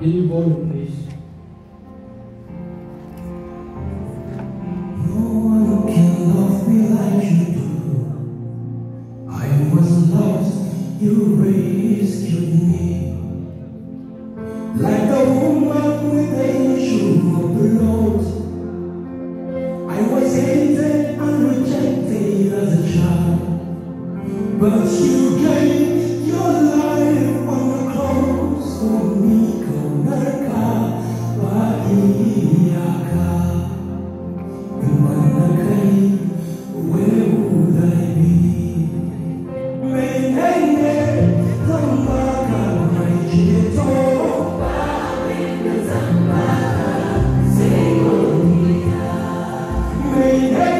Can you volume, please? No one can love me like you do. I was lost, you rescued me. Like a woman with an issue of blood. I was hated and rejected as a child. But you gave your life. Menene,